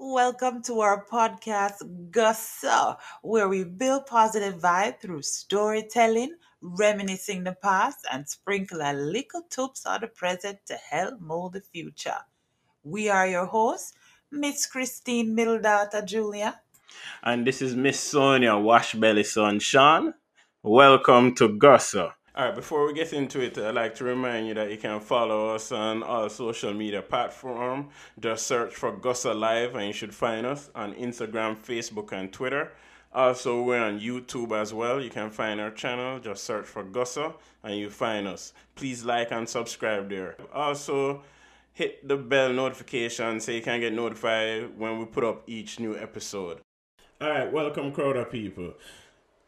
Welcome to our podcast, Guhso, where we build positive vibe through storytelling, reminiscing the past, and sprinkle a little tips of the present to help mold the future. We are your hosts, Miss Christine Middledaughter Julia. And this is Miss Sonia Washbelly Son Sean. Welcome to Guhso. All right, before we get into it, I'd like to remind you that you can follow us on all social media platforms. Just search for Guhso Live and you should find us on Instagram, Facebook, and Twitter. Also, we're on YouTube as well. You can find our channel. Just search for Guhso and you find us. Please like and subscribe there. Also, hit the bell notification so you can get notified when we put up each new episode. All right, welcome, crowd of people.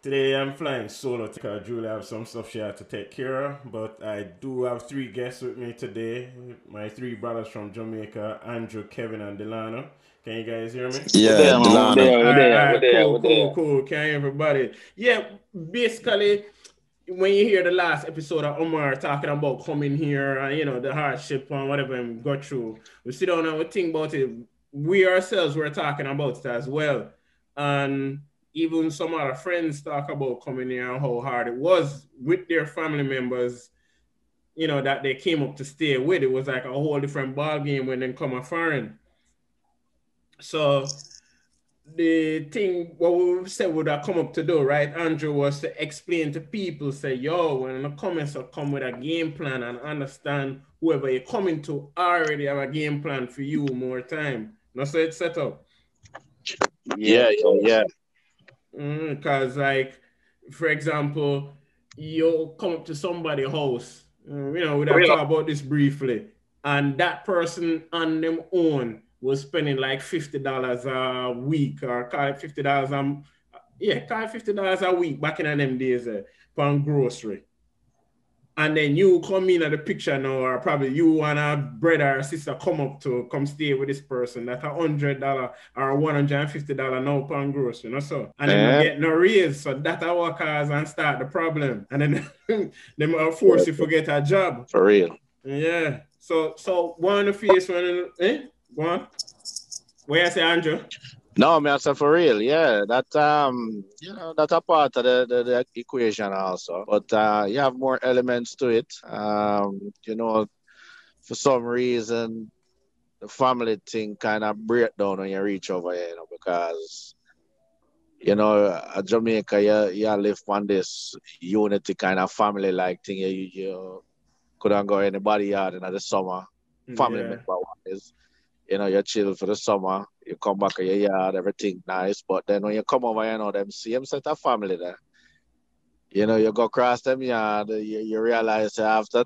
Today I'm flying solo because Julie have some stuff she had to take care of, but I do have three guests with me today. My three brothers from Jamaica, Andrew, Kevin, and Delano. Can you guys hear me? Yeah, We're there. We're there, we're there, Alright, we're there, cool, cool, cool. Can everybody? Yeah, basically, when you hear the last episode of Omar talking about coming here and you know the hardship and whatever and go through, we sit down and we think about it. We ourselves were talking about it as well, and even some of our friends talk about coming here and how hard it was with their family members. You know that they came up to stay with. It was like a whole different ball game when they come a foreign. So the thing what we said would have come up to do, right, Andrew, was to explain to people, say, yo, when the comments will come with a game plan and understand whoever you're coming to already have a game plan for you more time. No, so it's set up. Yeah, yeah, yeah. Because, like, for example, you'll come up to somebody's house, uh, you know, we have talk about this briefly, and that person on them own was spending like fifty dollars a week, or call it fifty dollars um, yeah, call it fifty dollars a week back in them days uh, for grocery. And then you come in at the picture now, or probably you and a brother or sister come up to come stay with this person that a hundred dollar or one hundred and fifty dollar now per gross, you know so. And then you get no raise, so that our cause and start the problem. And then them are force you to get a job. For real. Yeah. So so one of the face one, eh? Go on. Where I say Andrew? No, man, so for real, yeah. That um, you know, that's a part of the, the, the equation also. But uh you have more elements to it. Um, you know, for some reason the family thing kind of break down when you reach over here, you know, because you know, at Jamaica, you, you live on this unity kind of family like thing. You, you, couldn't go anybody yard in the summer. family Yeah. member is, you know, you chill for the summer, you come back to your yard, everything nice. But then when you come over, you know, them same set of family there. You know, you go across them yard, you, you realize after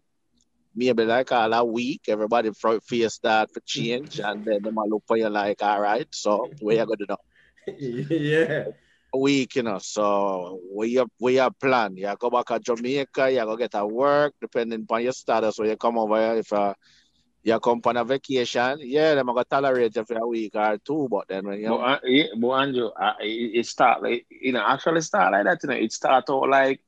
maybe like all a week, everybody face start for change, and then them look for you like, all right, so where you gonna do yeah. A week, you know. So we you we you plan? You go back to Jamaica, you go get a work, depending upon your status when you come over. If uh, you come on a vacation, yeah, them gonna tolerate you for a week or two. But then when you But, uh, yeah, but Andrew, uh, it, it start like you know, actually start like that. You know, it start out like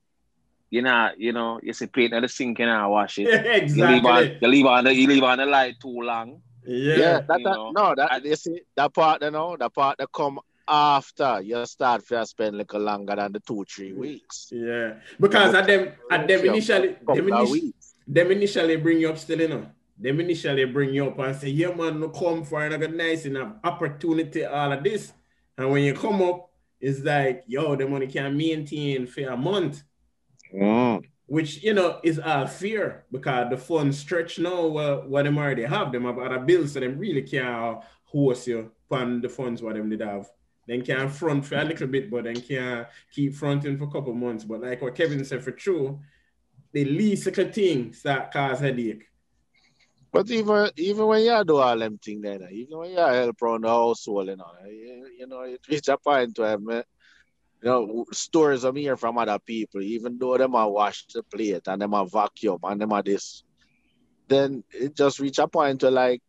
you know, you know, you see plate in the sink, you know, wash it. You leave on, exactly. you leave on the, you leave on the light too long. Yeah. yeah, that, that no, that you see that part, you know, the part that come after you start for spend like a longer than the two three weeks. Yeah. Because at them at them initially them, Couple initi- them initially bring you up still, you know. Them initially bring you up and say, yeah, man, no come for another nice enough opportunity, all of this. And when you come up, it's like, yo, the money can maintain for a month. Mm. which you know is all fear because the funds stretch now what, what them already have them have other bills so them really can't host you fund the funds what them did have then can front for a little bit but then can't keep fronting for a couple months but like what Kevin said for true the least little thing start cause headache But even even when you do all them things then, even when you help around the household, you know, you, you know, it reach a point where me, you know, stories I'm hear from other people, even though them a wash the plate and them a vacuum and them a this, then it just reach a point where like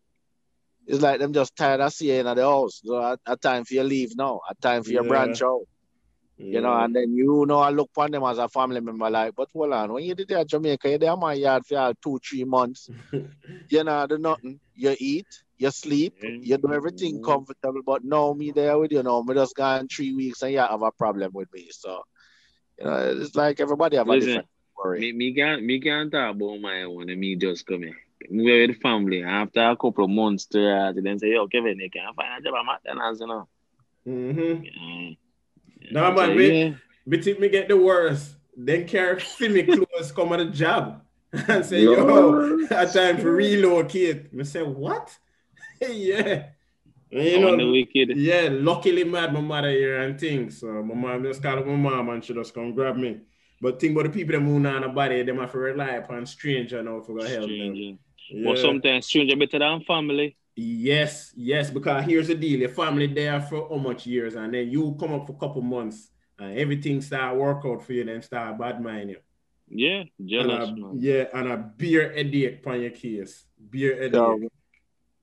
it's like them just tired of seeing at the house. So a, a time for you leave now, a time for your Yeah. branch out. You know, and then you know I look upon them as a family member like, but hold on, when you did that Jamaica, you're there my yard for all two, three months. you know, do nothing. You eat, you sleep, you do everything comfortable, but now me there with you know, me just gone three weeks and you have a problem with me. So you know, it's like everybody have Listen, a different story. Me, me can't me can't talk about my own and me just come here. Me with the family. After a couple of months to uh, then say, yo, Kevin, you can't find a job I'm at McDonald's, you know. Mm-hmm. Yeah. No, man, me, yeah. me think me get the worst. Then care see me close come on the job and say, yo, a time for relocate. Me say, what? yeah. You know, the wicked. Yeah, luckily mad my mother here and things. So my mom just called my mom and she just come grab me. But think about the people that move on the body, them have to rely upon stranger now for help them. Yeah. But sometimes stranger better than family. Yes, yes, because here's the deal: your family there for how much years, and then you come up for a couple months, and everything start work out for you, then start bad mind you. Yeah, jealous. And a, yeah, and a beer headache on your case. Beer headache. So,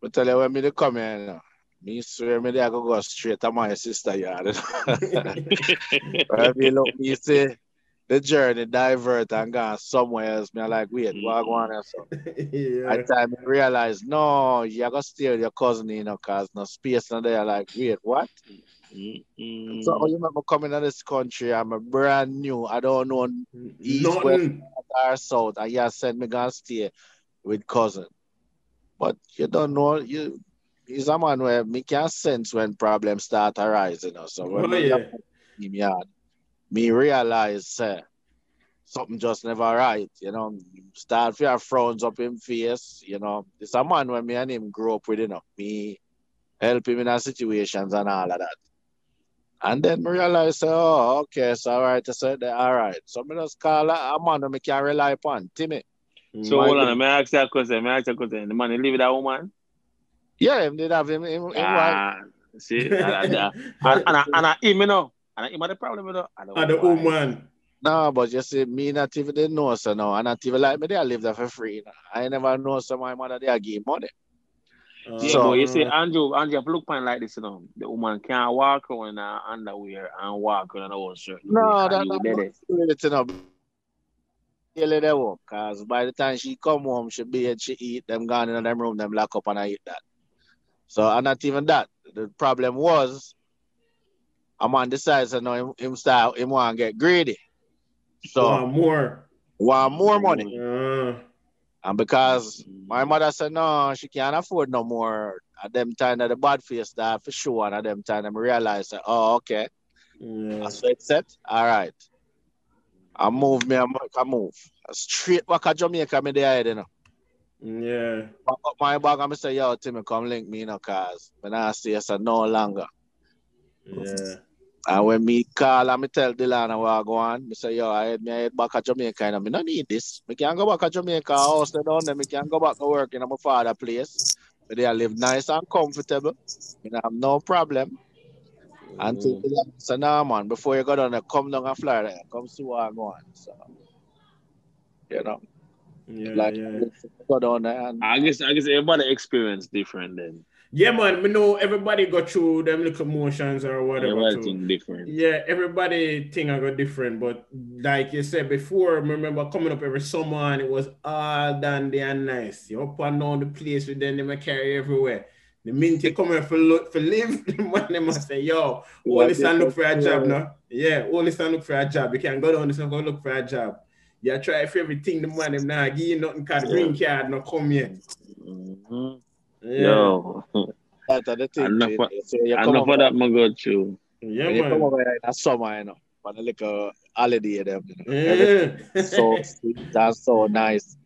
but tell you when me to come here now. Me swear me there I go go straight to my sister yard. if you look me say the journey divert and gone somewhere else. Me I like, wait, what going on so? yeah. I time I realize, no, you gotta stay with your cousin, you know, cause no space and they are Like, wait, what? Mm-hmm. So oh, you remember coming to this country, I'm a brand new, I don't know east, Nothing. west, or south, and you said me gonna stay with cousin. But you don't know you he's a man where me can sense when problems start arising, you know. So when oh, yeah. him yard, me realize uh, something just never right, you know. Start fear frowns up in face, you know. It's a man when me and him grew up with, you know, me help him in our situations and all of that. And then me realize, oh, okay, so all right, I said, all right. So me just call a, a man who can rely upon, Timmy. So hold on, may I ask you a question? May I ask you a question? The man he live with that woman? Yeah, him did have him. him, him ah, see, and, and, and, and, and him, you know, and him had the problem with the, and the woman. No, but you see, me not even didn't know so now. And not even like me, they live there for free. Now. I never know some my mother they give money. Uh, yeah, so, but you see, Andrew, Andrew, if look point like this, you know, the woman can't walk on her underwear and walk on an old shirt. No, that, that's really, you know, daily they work. Cause by the time she come home, she be she eat them gone in them room, them lock up and I eat that. So and not even that. The problem was a man decides to know him, him style him want to get greedy. So want more. Want more money. Uh. And because my mother said no, she can't afford no more. At them time that the bad face that for sure, and at them time I realized that, oh okay. Yeah. So it's set. All right. I move me, I move. Straight back to Jamaica, me there, you know. Yeah. Back up my bag, I'm say, yo, Timmy, come link me, you know, cause when I see us, no longer. Yeah. And when me call and me tell Dylan what I go on, me say, yo, I head me head back to Jamaica and I mean, I need this. Me can go back to Jamaica house they down there, me can go back to work in my father place. But they live nice and comfortable. You know, have no problem. Mm. Dylan say, nah man, before you go down there, come down and Florida, come see what I go on. So you know. Yeah, like yeah. go down there and I guess I guess everybody experience different then. Yeah, man. We know everybody got through them little motions or whatever. Everything different. Yeah, everybody thing I got different. But like you said before, remember coming up every summer and it was all dandy and nice. You up and down the place with them, they carry everywhere. The minute you come here for look for live, the man they must say, yo, all this and look for a job now. Yeah, all this and look for a job. You can't go down this and go look for a job. You try for everything the man them now give you nothing cause green card not come yet. Mm-hmm. Yeah. Yo. That's the thing. Enough, for, so enough for that, my God, too. Yeah, when man. You come over here in the summer, you know, for the little holiday, them, you know. Yeah. so sweet, that's so nice.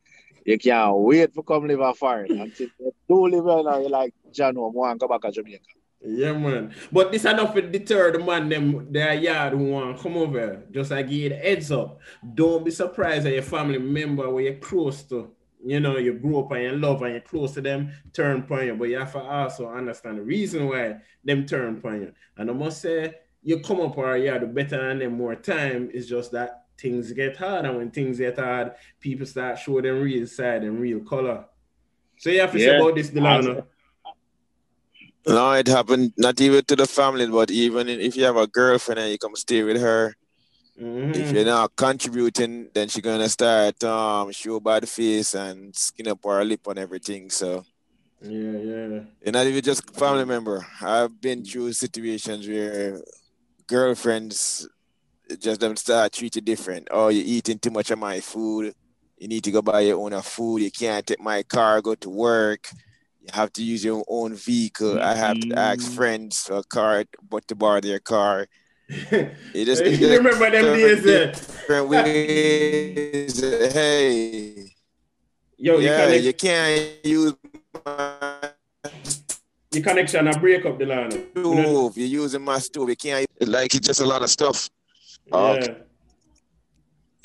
You can't wait for come live a foreign until you do live here now. You're like, John, I want to go back to Jamaica. Yeah, man. But this enough to deter the man them their yard who want come over. Just like give you the heads up. Don't be surprised that your family member where you're close to you know, you grew up and you love and you're close to them, turn upon you. But you have to also understand the reason why them turn upon you. And I must say, you come up or you have better than them more time. It's just that things get hard. And when things get hard, people start showing them real side and real color. So you have to yeah. say about this, Delano. No, it happened not even to the family, but even if you have a girlfriend and you come stay with her, Mm-hmm. If you're not contributing, then she's gonna start um show by the face and skin up her lip and everything. So Yeah, yeah. And not even just family member. I've been through situations where girlfriends just don't start treat you different. Oh, you're eating too much of my food. You need to go buy your own food. You can't take my car, go to work. You have to use your own vehicle. Mm-hmm. I have to ask mm-hmm. friends for a car, but to borrow their car. It just, you remember them days? Different ways. Hey, Yo, yeah, you, you can't use my your connection and break up the line. Stove, you're using my stove. You can't like it's just a lot of stuff. Yeah. Uh,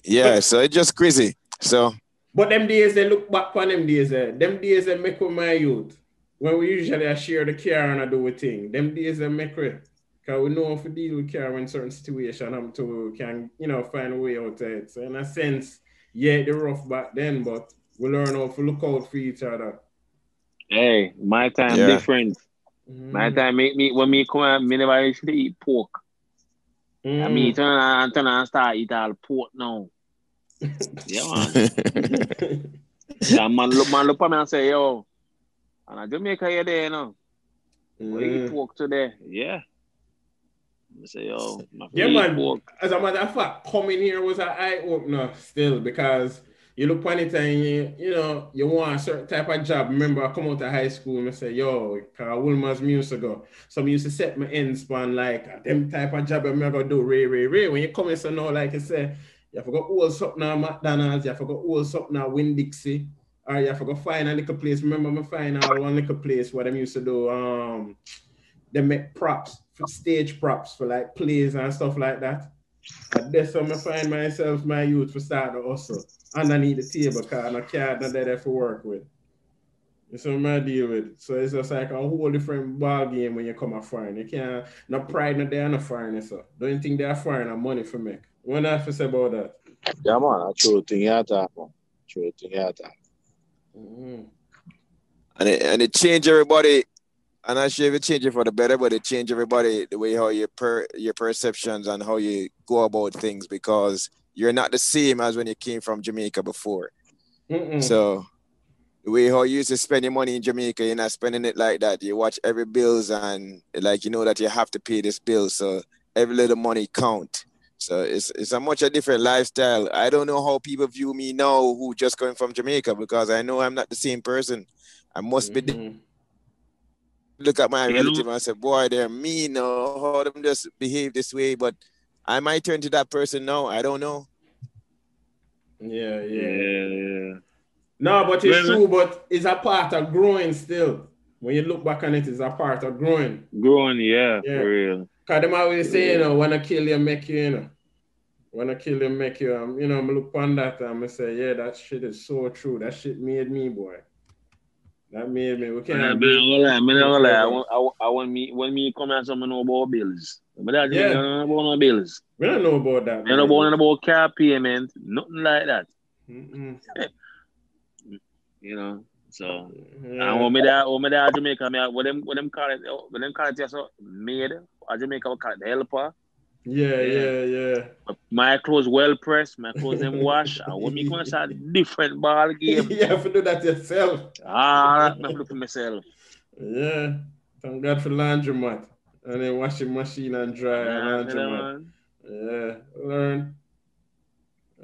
yeah, but, so it's just crazy. So But them days they look back on them days, eh? them days they make with my youth. When we usually share the care and I do a thing. Them days they make with because we know if we deal with care in certain situation happen to we can, you know, find a way out of it. So in a sense, yeah, they're rough back then, but we learn how to look out for each other. Hey, my time yeah. different. Mm. My time make me when me come out, me never used to eat pork. Mm. I mean turn on turn on start eat all pork now. yeah man. yeah, man look man look at me and say, yo, and I Jamaica you there, you know. Mm. We eat pork today. Yeah. I say, yo, yeah, man. Pork. As a matter of fact, coming here was an eye opener still because you look on it and you, you know, you want a certain type of job. Remember, I come out of high school and I say, yo, Carl Wilmer's music ago. So I used to set my ends span like them type of job I'm gonna do ray, ray, ray. When you come in so now, like I say, you forgot all something at McDonald's, you forgot all something at Winn Dixie, or you forgot find a little place. Remember me find out one little place where them used to do um they make props for stage props for like plays and stuff like that. And that's how I find myself, my youth for start to hustle underneath the table because I can't not there for work with. That's what I deal with. So it's just like a whole different ball game when you come a foreign. You can't no pride no there no foreign so don't think they're foreign and money for make. What I have to say about that? Yeah man, I true thing you talk man. True thing you talk. Mm-hmm. And it and it change everybody I'm not sure if it change it for the better, but it change everybody the way how you per your perceptions and how you go about things because you're not the same as when you came from Jamaica before. Mm-mm. So the way how you used to spend your money in Jamaica, you're not spending it like that. You watch every bills and like you know that you have to pay this bill, so every little money count. So it's it's a much a different lifestyle. I don't know how people view me now who just coming from Jamaica because I know I'm not the same person. I must mm-hmm. be look at my relative and say, boy, they're mean or how them just behave this way. But I might turn to that person now. I don't know. Yeah, yeah, yeah, yeah. No, but it's true, but it's a part of growing still. When you look back on it, it's a part of growing. Growing, yeah, yeah. for real. Cause them always say, you know, when I kill you, make you, you know. When I kill you, make you, um, you know, I look on that and I say, yeah, that shit is so true. That shit made me, boy. That made me. We can't. I mean, I mean, I want, I, I want me when me come and someone know about bills. But that yeah. don't know about no bills. We don't know about that. We don't know about car payment, nothing like that. you know, so yeah. and when me there, when me there Jamaica, me what them what them call it, what them call it, just or Jamaica we call it the helper. Yeah, yeah, yeah. My clothes well pressed, my clothes them wash. I want me to start different ball game. you have to do that yourself. Ah, I'm do for myself. Yeah. Thank God for laundromat. And then washing machine and dry yeah, laundromat. Yeah. Learn.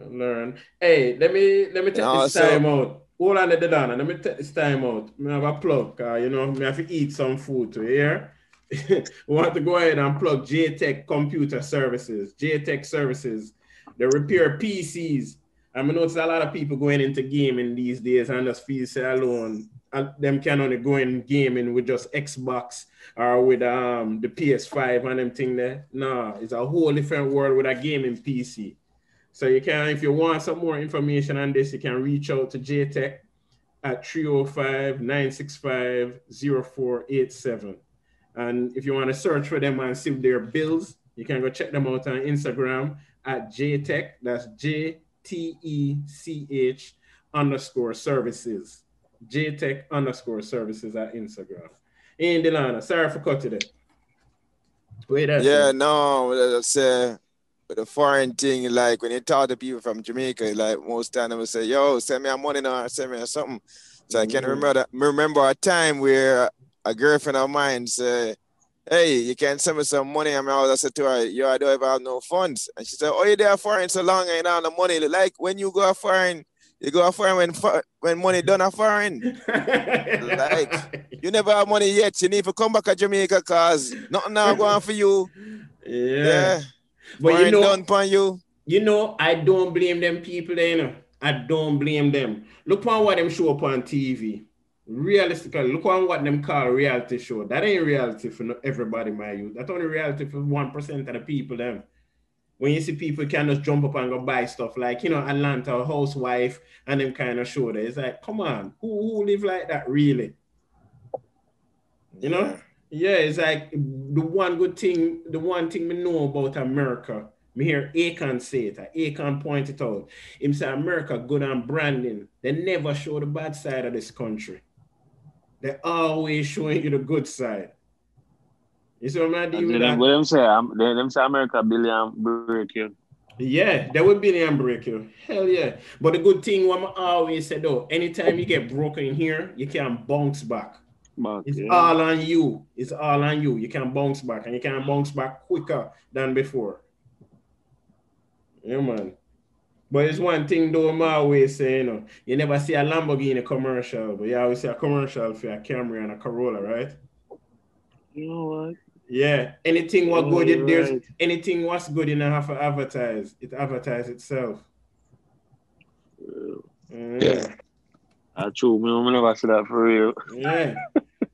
Learn. Hey, let me let me take no, this so... time out. Hold on the Dana. Let me take this time out. I have a plug. Uh, you know, I have to eat some food to hear. want to go ahead and plug JTech Computer Services, JTech Services. They repair PCs. I mean, notice a lot of people going into gaming these days and just feel say alone. And them can only go in gaming with just Xbox or with um the PS5 and them thing there. No, it's a whole different world with a gaming PC. So you can, if you want some more information on this, you can reach out to JTech at 305-965-0487. And if you want to search for them and see their bills, you can go check them out on Instagram at JTech. That's J T E C H underscore services. JTech underscore services at Instagram. In Delano, sorry for cutting it. Wait, yeah, no, let's say the foreign thing, like when you talk to people from Jamaica, like most time they will say, yo, send me a money now, send me something. So I can mm-hmm. remember that, remember a time where a girlfriend of mine said, Hey, you can send me some money. I mean, I said to her, Yo, I don't even have no funds. And she said, Oh, you there foreign so long and don't the money. Like when you go foreign, you go foreign when when money done a foreign. like you never have money yet. You need to come back to Jamaica cause nothing now going for you. Yeah. yeah. But foreign you know, done upon you. You know, I don't blame them people you know. I don't blame them. Look on what them show up on TV. Realistically, look on what them call reality show. That ain't reality for everybody, my youth. That's only reality for one percent of the people. Them. When you see people can just jump up and go buy stuff like you know Atlanta housewife and them kind of show there. It's like, come on, who who live like that really? You know? Yeah, it's like the one good thing, the one thing we know about America me hear Akon say it. Akon point it out. Him say America good on branding. They never show the bad side of this country. They always showing you the good side. You see what I'm doing? What them say? Um, they, them say America billion break you. Yeah, they will billion break you. Hell yeah. But the good thing what I always said though, anytime you get broken in here, you can bounce back. back it's yeah. all on you. It's all on you. You can bounce back and you can bounce back quicker than before. Yeah, man. But it's one thing though, I'm always saying, you know, you never see a Lamborghini in a commercial, but you always see a commercial for a Camry and a Corolla, right? You know what? Yeah. Anything what oh, good, there's right. anything what's good in have to advertise. It advertise itself. Yeah. yeah. That's true. Me never see that for real. Yeah.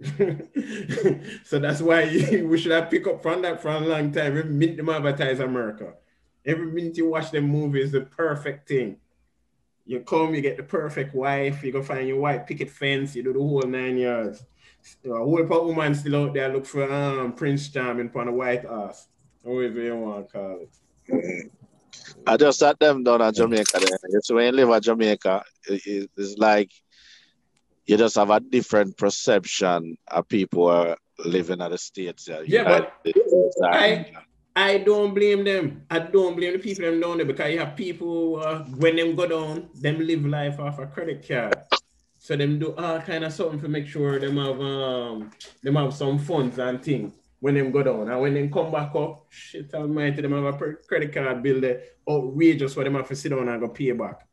so that's why we should have picked up from that for a long time. We meet them advertise America. Every minute you watch the movie is the perfect thing. You come, you get the perfect wife, you go find your white picket fence, you do the whole nine yards. A whole part woman still out there look for um Prince Charming upon a white ass. However you want to call it. I just sat them down at Jamaica there. So when you live at Jamaica, it's like you just have a different perception of people are living at the States. Yeah, but I, I don't blame them. I don't blame the people them down there because you have people uh, when them go down, them live life off a credit card. So them do all kind of something to make sure them have um them have some funds and things when them go down. And when them come back up, shit almighty, them have a credit card bill there outrageous for them have to sit down and go pay back.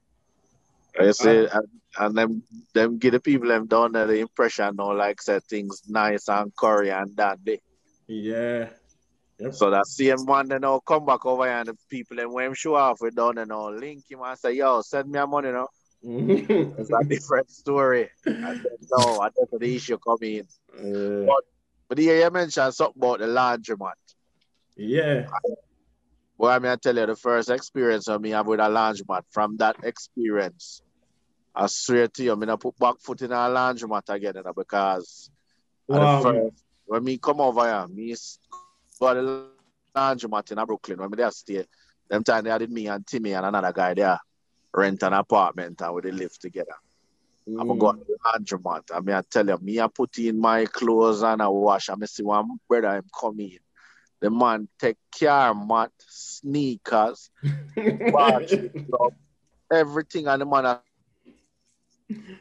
I say uh, and, and them them give the people them down there the impression no like said things nice and curry and that day. Yeah. Yep. So that same one then now come back over here and the people then when show off with done and all link him and say, yo, send me a money now. it's a different story. And no, I that's the issue coming in. Uh, but but here you mentioned something about the laundromat. Yeah. Well, I mean, I tell you, the first experience of me have with a laundromat, from that experience, I swear to you, I mean, I put back foot in a laundromat again you know, because wow. first, when me come over here, me but the laundromat in Brooklyn, when we there stay, them time they had me and Timmy and another guy there rent an apartment and we live together. Mm. I'm going to the laundromat. I mean, I tell you, me I put in my clothes and I wash. I see one brother I'm coming. The man take care mat, sneakers, watch, everything, and the man I...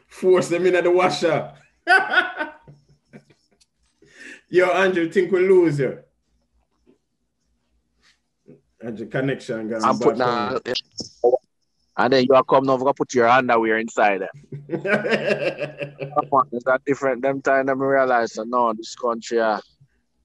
force them in at the washer. Yo, Andrew, think we lose you and the connection gone I'm putting on, and then you are coming over put your underwear inside it's that different them time them realize that no this country uh,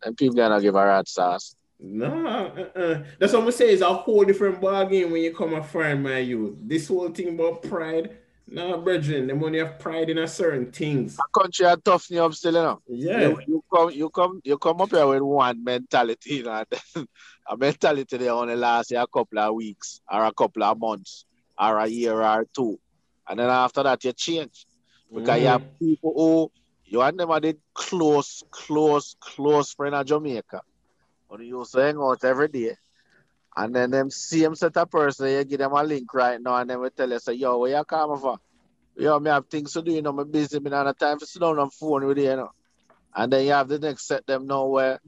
and people gonna give a rat sauce no, uh-uh. that's what I'm saying. It's a whole different bargain when you come a friend, my youth. This whole thing about pride, no, brethren, the money have pride in a certain things. A country are toughen you up still, you know. Yeah. You, you, come, you come, you come up here with one mentality, you know, a mentality they only last a couple of weeks or a couple of months or a year or two. And then after that, you change. Because mm. you have mm. people who you and them are the close, close, close friend of Jamaica. But you used to hang out every day. And then them same set of person, you give them a link right now, and then we tell you, say, yo, where you come for? Yo, me have things to do, you know, my busy, me not have time to sit down on phone with you, you know. And then you have the next set them know where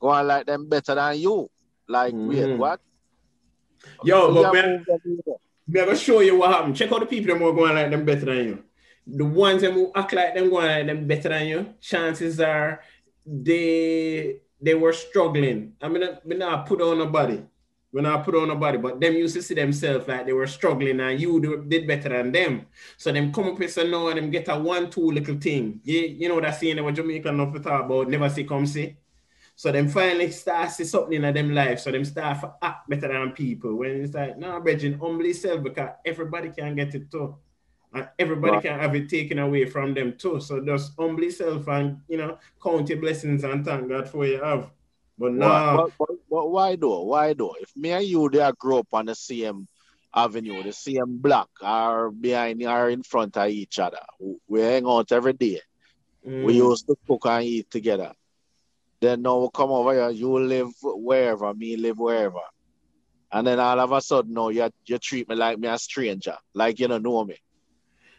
go on like them better than you. Like, mm. wait, what? Yo, so but man, me, me show you what happened. Check out the people that are going like them better than you. the ones that who act like them going like them better than you, chances are they they were struggling. I mean, I not put on nobody. When I put on nobody, but them used to see themselves like they were struggling and you did better than them. So them come up with some no and them get a one, two little thing. You, you know that saying what Jamaican enough to talk about, never see come see. So them finally start see something in them life. So them start to act better than people. When it's like, no, nah, Bridget, humble yourself because everybody can get it too. And everybody can have it taken away from them too. So just humble yourself and you know, count your blessings and thank God for what you have. But now, but, but, but, why though? Why though? If me and you they grow up on the same avenue, the same block, or behind or in front of each other, we hang out every day. Mm. We used to cook and eat together. Then now we come over here, you live wherever, me live wherever. And then all of a sudden, no, you, you treat me like me a stranger, like you don't know me.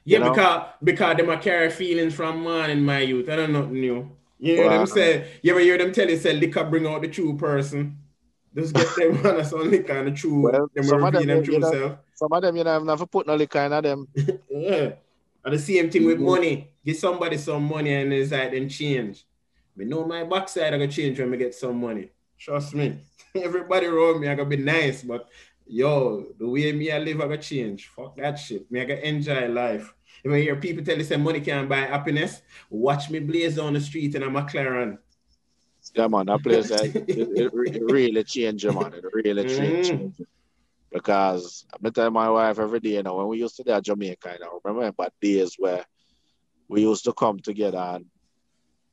Yeah, you know? because because them a carry feelings from man in my youth. I don't know new. You hear them say, you ever hear them tell you say liquor bring out the true person? Just get them on some liquor and the true well, them some of them, them true self. Some of them, you know, I've never put no liquor in them. yeah. And the same thing with mm-hmm. money. Give somebody some money and it's like them change. Me know my backside I gonna change when I get some money. Trust me. Everybody around me I gonna be nice, but yo, the way me I live I gonna change. Fuck that shit. Me I gonna enjoy life. If I hear people tell you say money can't buy happiness, watch me blaze on the street in a McLaren. Yeah, man, that place it, it, it, really changed, man. It really changed. Mm. Because I tell my wife every day, you know, when we used to do at Jamaica, you know, remember days where we used to come together and,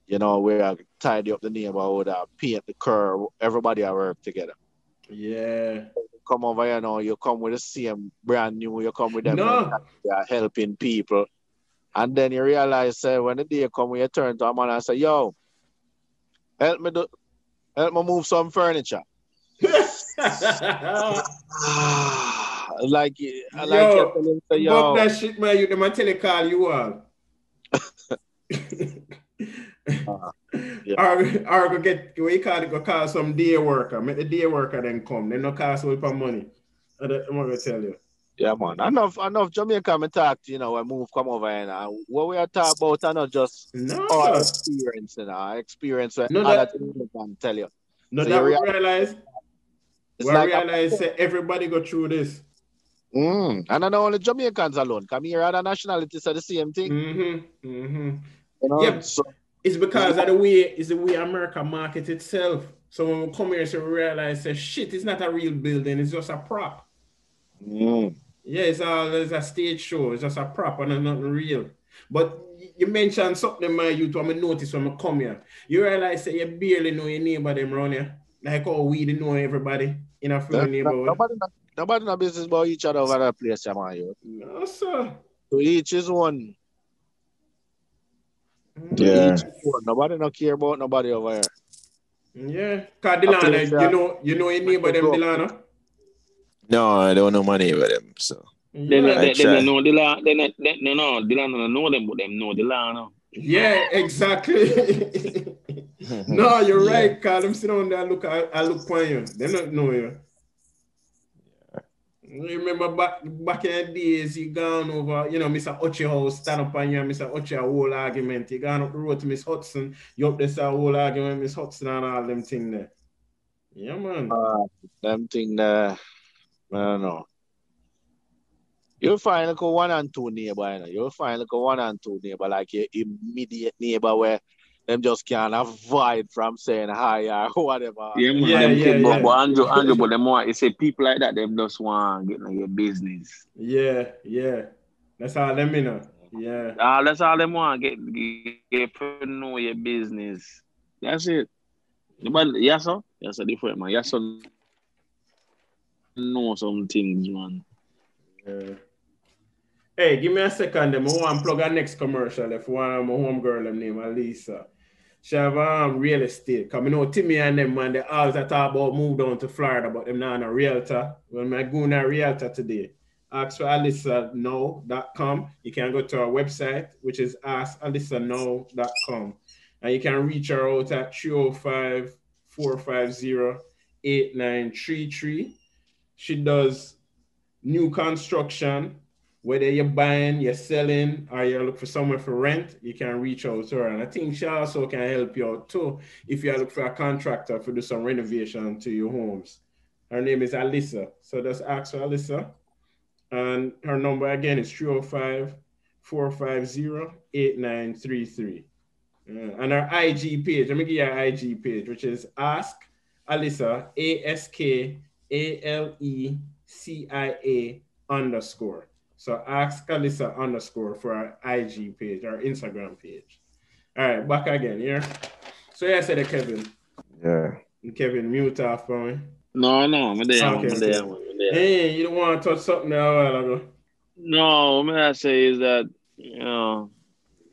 you know, we are tidy up the neighborhood, uh, paint the curb, everybody I work together. Yeah come over here now, you come with the same brand new, you come with them no. helping people. And then you realize uh, when the day come, you turn to a man and say, yo, help me do, help me move some furniture. like, like yo, you say, yo. that shit, man. You them tell you call you all. uh, yeah. Or, or go get what you call it, go call some day worker. Make the day worker then come. Then no cost with for money. I'm gonna tell you. Yeah, man. Enough, enough Jamaica me talk to, you know, when move come over here now. What we are talking about are not just no. our experience, you know, our experience no, that, can tell you. No, so that we realize, we like realize a, everybody go through this. Mm. And I know only Jamaicans alone. Come here, other nationalities are the same thing. Mm-hmm. Mm-hmm. You know? Yep. So, it's because of the way it's the way America market itself. So when we come here, so we realize that shit, it's not a real building, it's just a prop. Mm. Yeah, it's all it's a stage show, it's just a prop and nothing real. But you mentioned something my youth when I notice when I come here. You realize that you barely know your neighbor them around here. Like how we didn't know everybody in a friendly neighborhood. Nobody, nobody no business about each other over that place, man. No, sir. To each is one. Yeah. Nobody not care about nobody over here. Yeah. Cause Delano, you know, you know your neighbor them Delano? No, I don't know my neighbor them, so. They, yeah. they, they, they know Delano, they, they, they, no, no, Delano know them, but them know Delano. Yeah, exactly. no, you're yeah. right, Cause them sit down there look, I, I look for you. They don't know you. Remember back back in the days, you gone over, you know, Mr. Ochi house, stand up on you, Mr. Ochi a whole argument. You gone up the road to Miss Hudson, you up this a whole argument, Miss Hudson and all them thing there. Yeah, man. Uh, them thing there, I don't know. You'll find like a one and two neighbor, you know. You'll find like a one and two neighbor, like your immediate neighbor where them just can't avoid from saying hi or whatever. Yeah, man. Yeah, yeah, yeah. But, but Andrew, Andrew, but them want you say people like that, them just want get in your business. Yeah, yeah. That's all them you know. Yeah. Ah, that's all them want get get, get know your business. That's it. But yes, sir. That's a different man. Yes, sir. Know some things, man. Yeah. Hey, give me a second. I want to plug our next commercial. If one of my home girl, them name Alisa. Have um, real estate. Because I know Timmy and them, man, they always talk about move down to Florida, but them not a realtor. When I go a realtor today, ask for alisanow.com. You can go to our website, which is askalisanow.com. And you can reach her out at 305 450 8933. She does new construction, whether you're buying, you're selling, or you're looking for somewhere for rent, you can reach out to her. And I think she also can help you out too if you're looking for a contractor to do some renovation to your homes. Her name is Alyssa. So just ask for Alyssa. And her number again is 305 450 8933. Uh, and her IG page, let me give you her IG page, which is Ask Alyssa, A S K A L E C I A underscore. So ask Alyssa underscore for our IG page, our Instagram page. All right, back again here. So yeah, I said it, Kevin. Yeah. Kevin, mute off for me. No, no, I'm there. Okay, I'm there. Hey, you don't want to touch something there a while ago. No, what I say is that you know,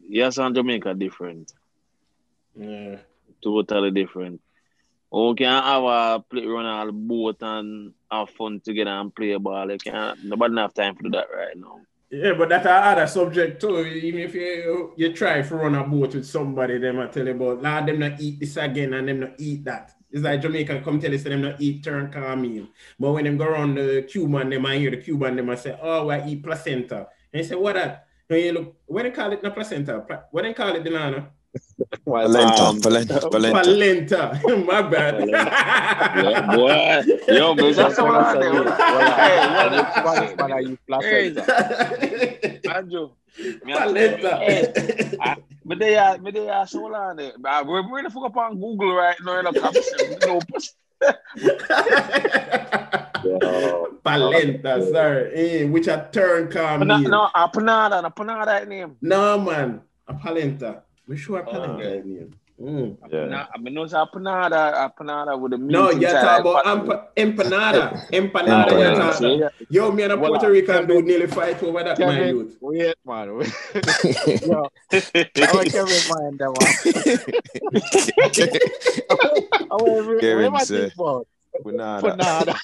yes, and Jamaica different. Yeah. Totally different. Okay, can have a play run all boat and have fun together and play ball. You can't nobody have time for that right now. Yeah, but that's another subject too. Even if you you try to run a boat with somebody, them I tell you about Lord, them not eat this again and them not eat that. It's like Jamaica come tell us them not eat turn cornmeal. But when them go around the Cuban, them I hear the Cuban them I say, Oh, I eat placenta. And they say, What that? And you look, what they call it not placenta? What they call it, Delano? Polenta, um, polenta, polenta. Polenta. My bad. yeah, boy. Yo, but that's what I do. Hey, Andrew. Polenta. Hey, but they are, but they are so long. We're going to fuck up on Google right now. No, Polenta, sir. Hey, which a turn cornmeal. No, a panada, a panada name. No, man. A polenta. We sure applying uh, name. Mm. Yeah. I mean, no, empanada, empanada with a meat. No, you're talking about emp- empanada. empanada, you're talking about. Yo, me and a Puerto Rican dude nearly fight over that, Kevin, my youth. Wait, man. Yo, I'm a Kevin mind, that one. Kevin, sir. Empanada.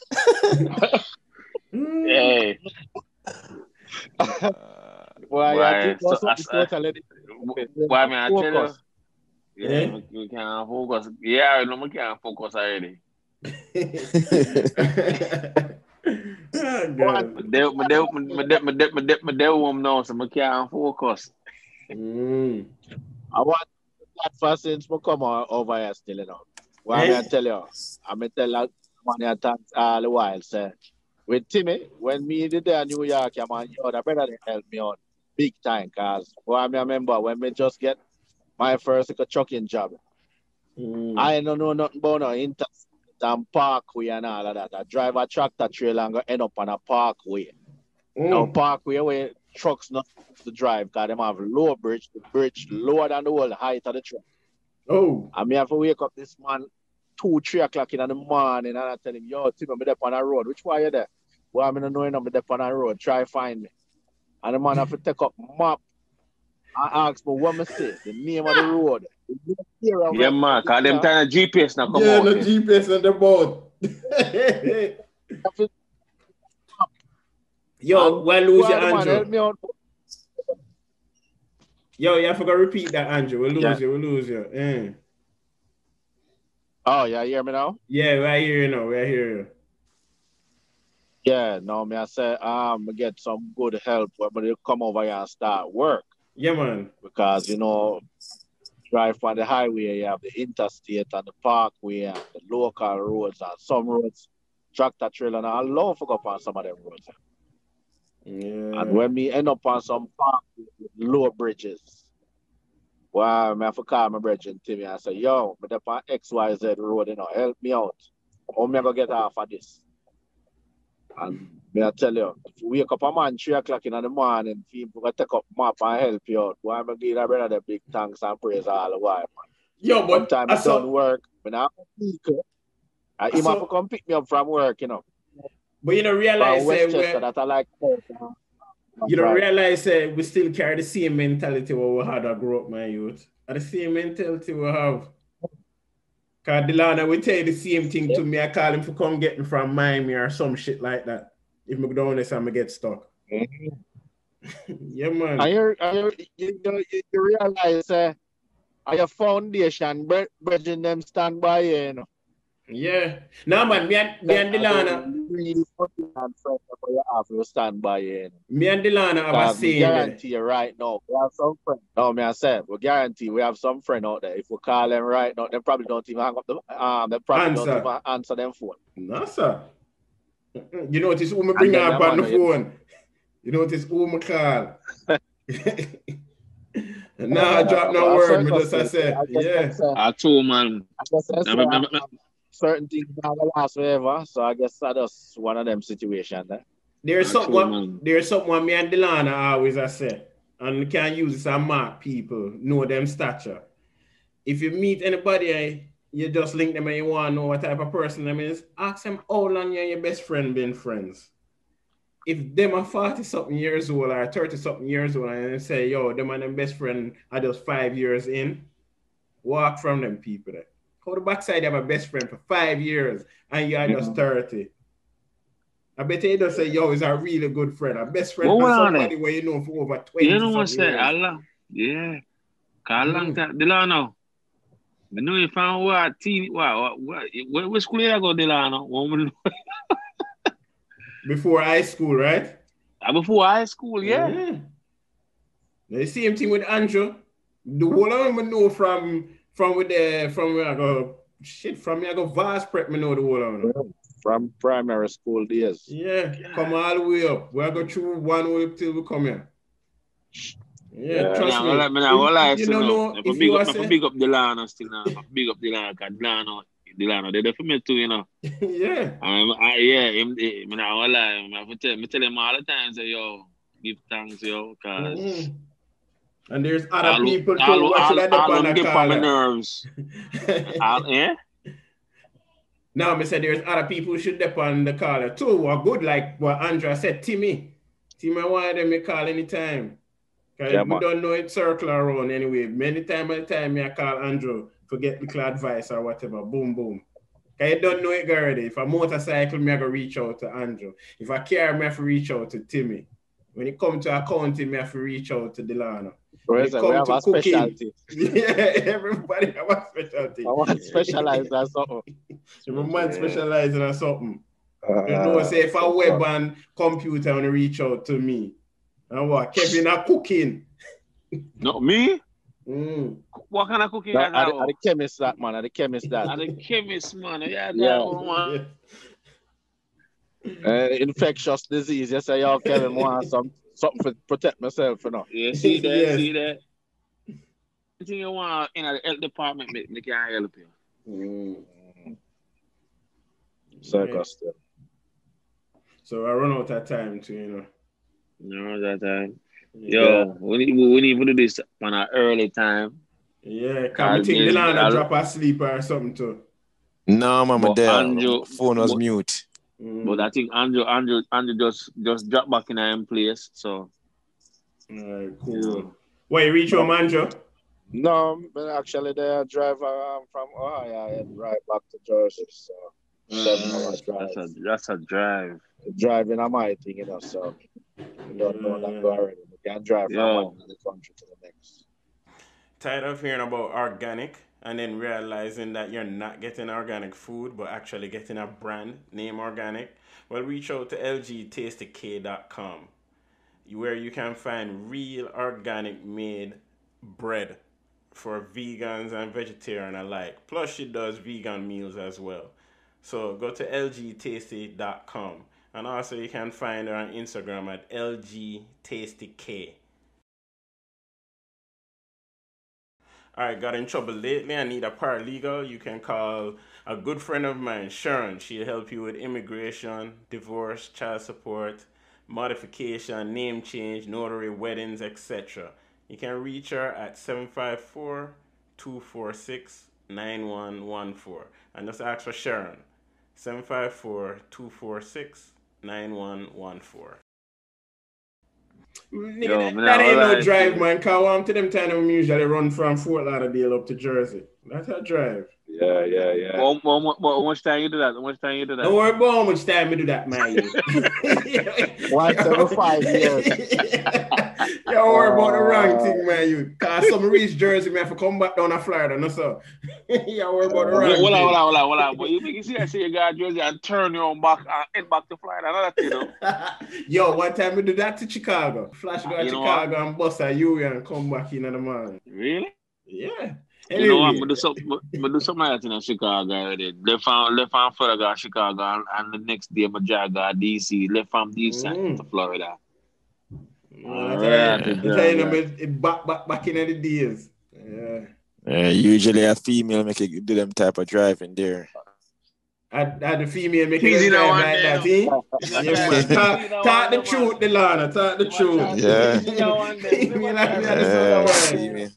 Hey. Well, I think also so, totally why me I tell you? Yeah, we can't focus. Yeah, no, we can't focus already. They won't know, so we can't focus. Mm. I want that first since we come over here still, you know. What eh? I tell you, I'm going to tell you money thanks all the while, sir. With Timmy, when me did there in New York, I'm on, yo, the brother help me out big time because well, I remember when we just get my first like, trucking job. Mm. I don't know nothing about no inter and parkway and all of that. I drive a tractor trailer and go end up on a parkway. Mm. Now parkway where trucks not to drive because them have low bridge, the bridge lower than the whole height of the truck. Oh. And me have to wake up this man two, three o'clock in the morning and I tell him, yo, Tim, I'm up on a road. Which way you there? Well, I'm not knowing I'm up on a road. Try find me. And the man have to take up map and ask me what me say, the name of the road. Yeah, man, because them kind of GPS now come yeah, out. Yeah, the GPS on the board. Yo, why lose your Andrew? Yo, you have to repeat that, Andrew. We'll lose yeah. you, we'll lose you. Mm. Oh, yeah, you hear me now? Yeah, right here, you know, right here. Yeah, no, me I said I'm um, get some good help when they come over here and start work. Yeah, man. Because you know, drive on the highway, you have the interstate and the parkway and the local roads and some roads, tractor trailer and I love to go up on some of them roads. Yeah. And when we end up on some park with low bridges, well, I have to call my bridge and Timmy and say, yo, but up on XYZ road, you know, help me out. How am I gonna get off of this? And may I tell you, if you wake up a man three o'clock in the morning, people gonna take up map and help you out. Why am I give that brother the big thanks and praise all the while, man. Yo, but sometimes I don't work. When I'm vehicle, I him have to come pick me up from work, you know. But you don't realize uh, that I like you don't realize uh, we still carry the same mentality what we had to grow up, my youth. And the same mentality we have. Cause Delano will tell you the same thing to me. I call him for come get me from Miami or some shit like that. If me go down this, I'm gonna get stuck. Mm-hmm. yeah, man. I hear, I hear, you, you, you realize uh, your foundation, bridging them stand by you, you know. Yeah. No man, me and me and Delano. Really fucking friend you have to stand by you. Me and Delano have a saying. guarantee you right now. We have some friend. No, me I said, we guarantee we have some friend out there. If we call them right now, they probably don't even hang up the um they probably answer. don't even answer them phone. No, sir. You notice who me bring up on the phone. You notice who me call. nah, I drop no word, me just I say, yeah. I told man. I guess that's certain things not gonna last forever. So I guess that's one of them situations there. There's something there's something me and Delano always I say, and we can use this and mark people, know them stature. If you meet anybody, eh, you just link them and you want to know what type of person them is, ask them how long you and your best friend been friends. If them are 40 something years old or 30 something years old and they say, yo, them and them best friend are just five years in, walk from them people there. How the backside have a best friend for five years and you are just 30. I bet you don't say, yo, is a really good friend. A best friend well, somebody where you know for over 20 You know what I'm saying? Allah. Yeah. Cause mm. long time. Delano. I know you found what teen what what what, what school you go, Delano? before high school, right? Uh, before high school, yeah. Mm. The same thing with Andrew. The whole of them know from from with the from where I go shit from me I go vast prep me know the whole of From primary school days. Yeah, yeah, come all the way up. We go through one way till we come here. Yeah, yeah. trust yeah, me. Well, well, well, well, you don't know, if, if big, you up, say... big up Delano still now. big up Delano because Delano, Delano, they're for me too, you know. yeah. Um, I, yeah, him, him, I will lie. I tell, I tell him all the time, say, yo, give thanks, yo, because mm-hmm. And there's other I'll, people too. I'll, what should I do on the call? my nerves. I'll, yeah? Now, I said there's other people who should dip on the caller too, are good, like what Andrea said, Timmy. Timmy wanted them to call anytime. Because yeah, we don't know it circle around anyway. Many time at the time, I call Andrew, forget the advice or whatever. Boom, boom. Because you don't know it already. If a motorcycle, me I go reach out to Andrew. If I care, me I have to reach out to Timmy. When it come to accounting, me I have to reach out to Delano. Whereas we have a cooking, specialty. Yeah, everybody have a specialty. I want specialize in something. Every man yeah. specializing in something. Uh, you know, say if a web and computer want to reach out to me, and what Kevin are cooking. Not me. Mm. What kind of cooking? That, are, the, are the chemist that man? Are the chemist that? Are the chemist man? Yeah, yeah. One. Uh, infectious disease. Yes, I have Kevin want some something for protect myself, you know. Yeah, see that, yes. see that. Anything you want in the health department, make, make can help you. Mm. Circus, yeah. So I run out of time too, you know. No, that time. Yo, yeah. we need we need to do this on an early time. Yeah, can we take the land and drop asleep or something too? No, mama, there. Phone was mute. Mm. But I think Andrew, Andrew, Andrew just just dropped back in our place. So, all right, cool. Yeah. Wait, you reach home, Andrew? No, but actually, they drive um, from Ohio and drive back to Jersey. So, seven mm. That's a, that's a drive. Driving, I might think, you know, so we don't know that already. We can drive from one the country to the next. Tired of hearing about organic? And then realizing that you're not getting organic food but actually getting a brand name organic, well, reach out to lgtastyk.com where you can find real organic made bread for vegans and vegetarian alike. Plus, she does vegan meals as well. So go to lgtasty.com and also you can find her on Instagram at lgtastyk. I got in trouble lately. I need a paralegal. You can call a good friend of mine, Sharon. She'll help you with immigration, divorce, child support, modification, name change, notary, weddings, etc. You can reach her at 754 246 9114 and just ask for Sharon. 754 246 9114. Nigga, Yo, that, that ain't no drive, man. Cause I'm to them time of usually run from Fort Lauderdale up to Jersey. That's a drive. Yeah, yeah, yeah. Well, well, well, how much time you do that? One time you do that? Don't worry about how much time you do that, man. Once every five years. Don't worry about the wrong thing, oh. man. You, cause some reach Jersey, man, for come back down to Florida, no sir. yeah, worry about the rank. Hold on, hold on, hold on, hold on. But you make it see, that see you got jersey and turn your own back and head back to Florida. Another thing, you know. Yo, one time we do that to Chicago. Flash go to Chicago and bust a U and come back in the morning. Really? Yeah. Anyway. You know what? I'm do something, I'm do something like that in Chicago already. Left on, left on Florida, Chicago and, and, the next day my drag go DC. Left from DC mm. to Florida. Oh, right. I tell you, back, back, back in the days. Yeah. Uh, usually a female make it do them type of driving there. And, and the female make it drive like that, eh? yeah, talk, talk the truth, Delano. Talk the truth. Yeah. female, yeah, female.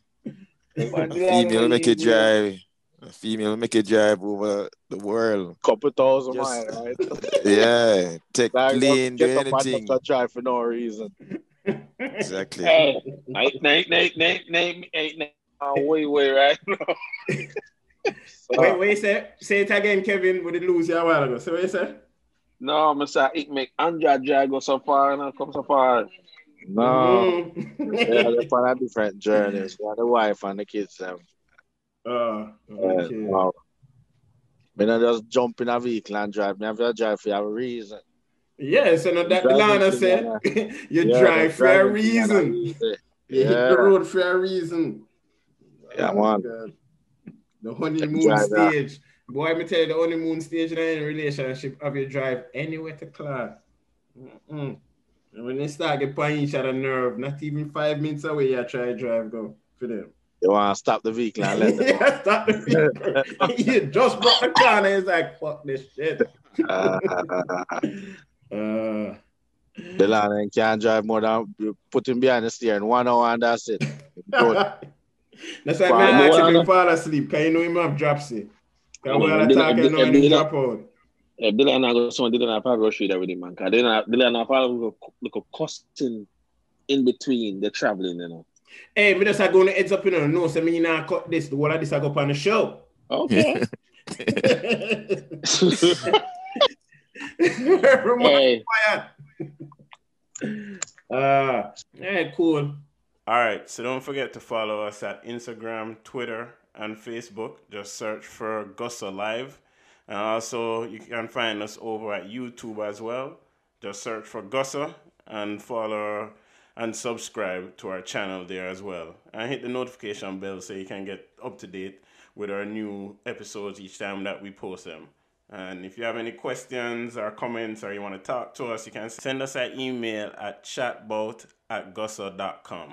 Female make it drive. A female make it drive over the world. Couple thousand miles, right? yeah. Take plane, do anything. Drive for no reason. Exactly. Hey, Nate, Nate, Nate, Nate, Nate, Nate, uh, way, way right wait, wait, say, say it again, Kevin. We did lose you a while ago. So what you say? No, I'm say it make Andra drag go so far and I come so far. No, mm-hmm. yeah, they're on different journeys. For the wife and the kids. Them. Uh, okay. Uh, wow. Me not just jump in a vehicle and drive. Me have to drive for a reason. Yeah, so no, that Lana said you yeah, drive for a reason. You yeah. hit the road for a reason. Yeah, man. Oh, the honeymoon stage. Boy, let me tell you, the honeymoon stage in any relationship of you drive anywhere to class. Mm-mm. When they start get on each other nerve, not even five minutes away, you try to drive go for them. You want to stop the vehicle and let them yeah, stop the vehicle. you just brought the car and he's like, fuck this shit. uh, uh, the can't drive more than put him behind the steering one hour and that's it. That's why I asked him to fall asleep. Can you know him have dropsy? Can we are talking now and drop out? Yeah, Dylan and I go someone Dylan have a rush with everything, man. Cause Dylan Dylan have probably look a costing in between the traveling, you know. Hey, me just are going to heads up, you know. No, so me not cut this. The one of this I go up on the show. Okay. hey. Uh, yeah, cool. All right, so don't forget to follow us at Instagram, Twitter, and Facebook. Just search for Guhso Live. And also, you can find us over at YouTube as well. Just search for Guhso and follow and subscribe to our channel there as well. And hit the notification bell so you can get up to date with our new episodes each time that we post them. And if you have any questions or comments or you want to talk to us, you can send us an email at chatbout at guhso.com.